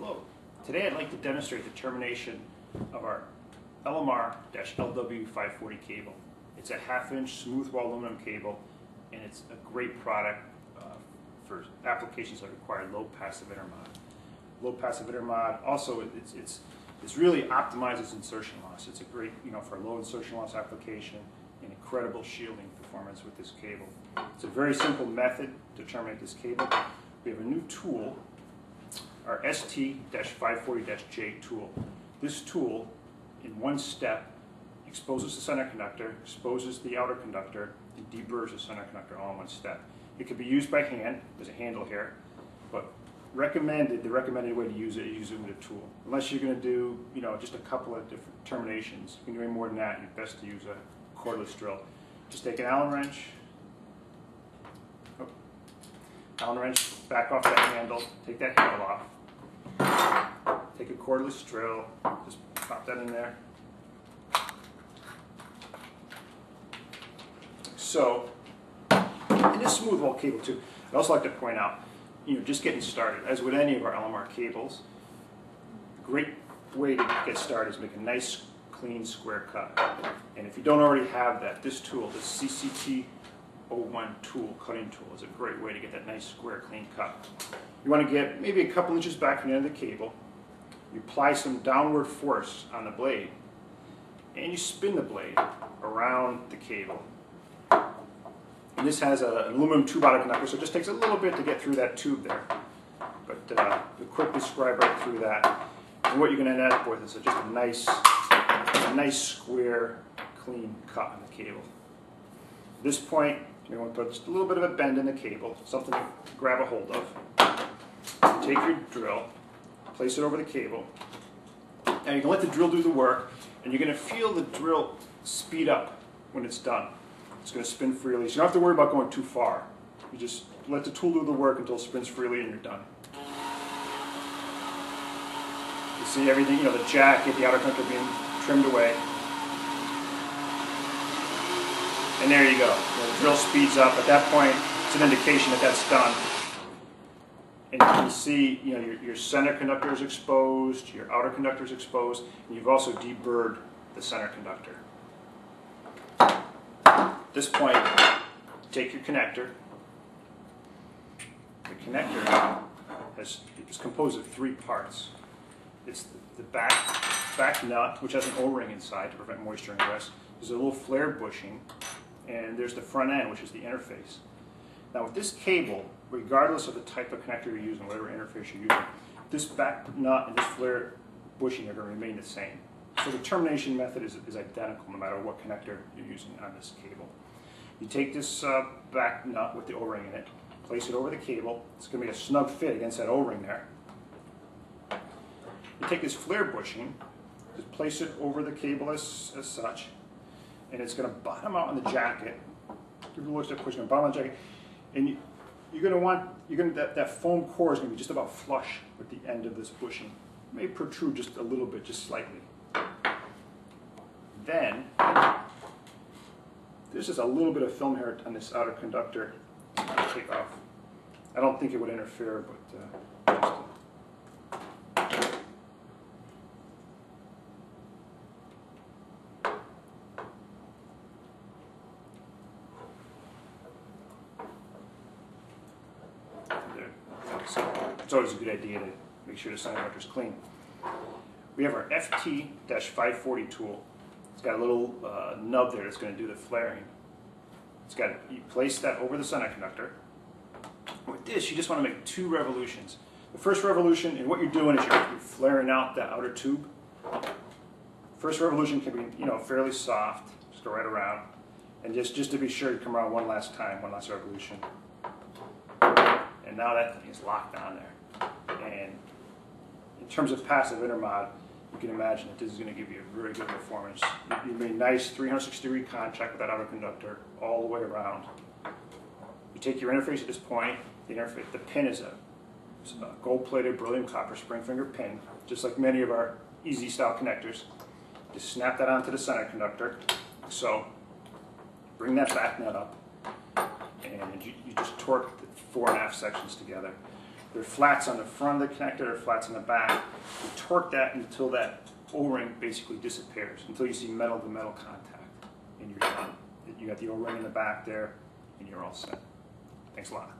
Hello. Today I'd like to demonstrate the termination of our LMR-SW540 cable. It's a half-inch smooth wall aluminum cable and it's a great product uh, for applications that require low passive intermod. Low passive intermod also it's, it's, it's really optimizes insertion loss. It's a great, you know, for a low insertion loss application and incredible shielding performance with this cable. It's a very simple method to terminate this cable. We have a new tool our ST-540-J tool. This tool, in one step, exposes the center conductor, exposes the outer conductor, and deburrs the center conductor all in one step. It can be used by hand, there's a handle here, but recommended, the recommended way to use it is use it with a tool. Unless you're going to do, you know, just a couple of different terminations. If you're doing more than that, you're best to use a cordless drill. Just take an Allen wrench, oh, Allen wrench, back off that handle, take that handle off, Take a cordless drill, just pop that in there. So, in this smooth wall cable too, I'd also like to point out, you know, just getting started, as with any of our LMR cables, great way to get started is make a nice, clean, square cut. And if you don't already have that, this tool, this CCT 01 tool, cutting tool, is a great way to get that nice, square, clean cut. You want to get maybe a couple inches back from the end of the cable. You apply some downward force on the blade, and you spin the blade around the cable. And this has a, an aluminum tube outer conductor, so it just takes a little bit to get through that tube there. But uh, we quickly scribe right through that. And what you're going to end up with is just a nice, a nice square, clean cut on the cable. At this point, you want to put just a little bit of a bend in the cable, something to grab a hold of. take your drill, place it over the cable, and you can let the drill do the work, and you're going to feel the drill speed up when it's done. It's going to spin freely, so you don't have to worry about going too far. You just let the tool do the work until it spins freely and you're done. You see everything, you know, the jacket, the outer conductor being trimmed away. And there you go. The drill speeds up. At that point, it's an indication that that's done. And you can see, you know, your, your center conductor is exposed, your outer conductor is exposed, and you've also deburred the center conductor. At this point, take your connector. The connector has, is composed of three parts. It's the, the back, back nut, which has an O-ring inside to prevent moisture ingress. There's a little flare bushing and there's the front end, which is the interface. Now with this cable, regardless of the type of connector you're using, whatever interface you're using, this back nut and this flare bushing are going to remain the same. So the termination method is, is identical no matter what connector you're using on this cable. You take this uh, back nut with the O-ring in it, place it over the cable. It's going to be a snug fit against that O-ring there. You take this flare bushing, just place it over the cable as, as such, and it's going to bottom out on the jacket. Give it a little push, going to bottom on the jacket, and you, you're going to want you're going to, that that foam core is going to be just about flush with the end of this bushing. It may protrude just a little bit, just slightly. Then there's just a little bit of film here on this outer conductor. Take off. I don't think it would interfere, but uh, So it's always a good idea to make sure the conductor is clean. We have our FT-540 tool. It's got a little uh, nub there that's going to do the flaring. It's got you place that over the center conductor. With this, you just want to make two revolutions. The first revolution, and what you're doing is you're flaring out that outer tube. First revolution can be, you know, fairly soft. Just go right around. And just, just to be sure, you come around one last time, one last revolution. And now that thing is locked on there. And in terms of passive intermod, you can imagine that this is going to give you a very good performance. You made nice 360 degree contact with that outer conductor all the way around. You take your interface at this point, the, interface, the pin is a, a gold-plated beryllium copper spring finger pin, just like many of our EZ style connectors. Just snap that onto the center conductor. So bring that back nut up and you, you just torque the four and a half sections together. There are flats on the front of the connector, there are flats on the back. You torque that until that O-ring basically disappears, until you see metal-to-metal contact, and you're done. You got the O-ring in the back there, and you're all set. Thanks a lot.